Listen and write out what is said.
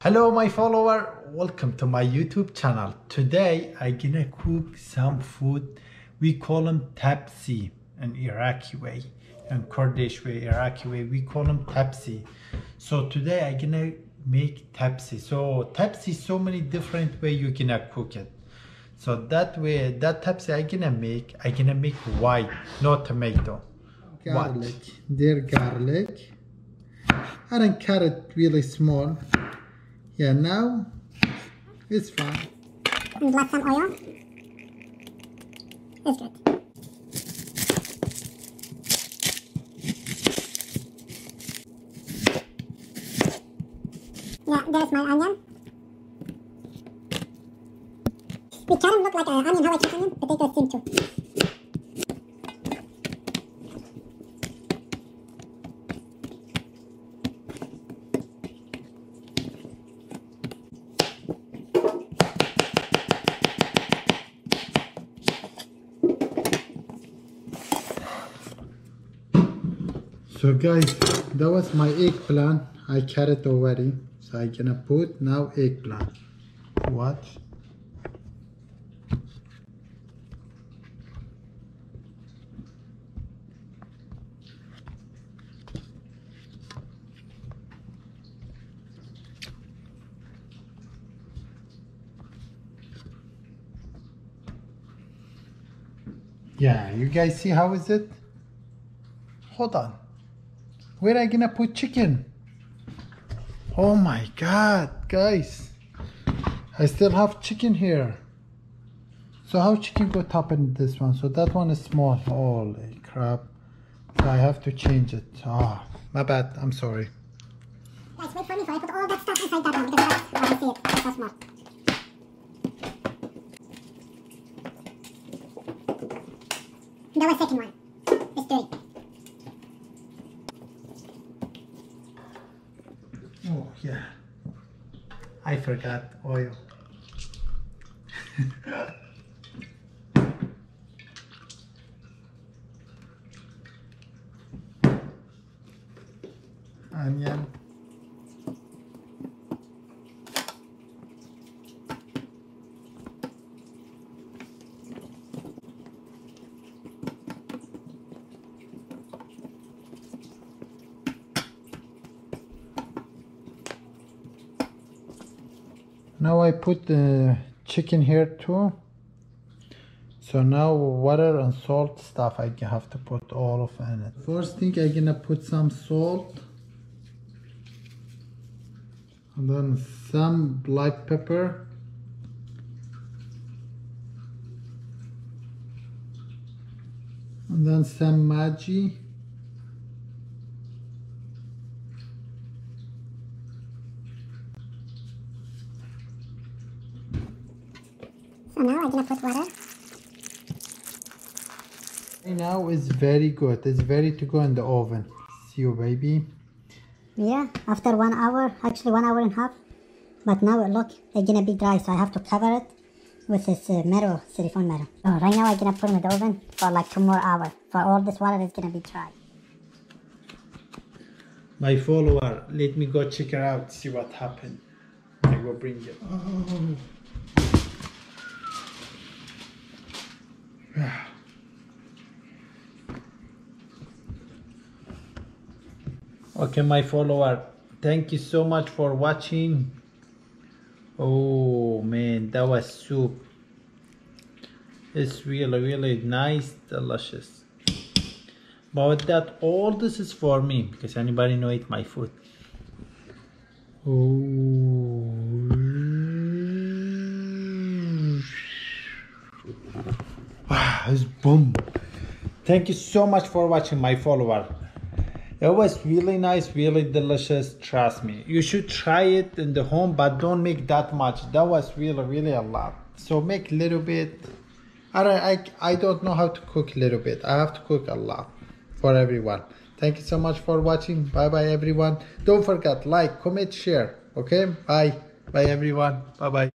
Hello my follower, welcome to my YouTube channel. Today I gonna cook some food. We call them tapsi in Iraqi way, and Kurdish way, Iraqi way. We call them tapsi. So today I gonna make tapsi. So tapsi, so many different way you gonna cook it. So that way, that tapsi I gonna make, I gonna make white, no tomato. Garlic, dear garlic. I don't cut it really small. Yeah, now it's fine. And let some oil. It's good. Yeah, there's my onion. We kind of look like an onion. How I onion? Potatoes seem to. So guys, that was my eggplant. I cut it already. So I'm gonna put now eggplant. Watch. Yeah, you guys see how is it? Hold on. Where are I gonna put chicken? Oh my god, guys. I still have chicken here. So how chicken go top in this one? So that one is small. Holy crap. So I have to change it. Ah, oh, my bad. I'm sorry. Guys, wait for me. So I put all that stuff inside that one because that's how I see it. It's so small. That was second one. It's three. Yeah. I forgot oil. Onion. Now I put the chicken here too. So now water and salt stuff I have to put all of in it. First thing I'm gonna put some salt. And then some black pepper. And then some Maggi So now I'm gonna put water. Now it's very good. It's ready to go in the oven. See you, baby. Yeah, after one hour, actually one hour and a half. But now look, it's gonna be dry, so I have to cover it with this uh, metal, silicone metal. So right now I'm gonna put it in the oven for like two more hours. For all this water is gonna be dry. My follower, let me go check her out, see what happened. I will bring you. Oh. okay my follower thank you so much for watching. Oh man that was soup. It's really really nice delicious. But that all this is for me because anybody know eat my food. Oh boom. Thank you so much for watching my follower. It was really nice really delicious trust me. You should try it in the home but don't make that much. That was really really a lot. So make a little bit. I don't, I, I don't know how to cook a little bit. I have to cook a lot for everyone. Thank you so much for watching. Bye bye everyone. Don't forget like comment share. Okay? Bye. Bye everyone. Bye bye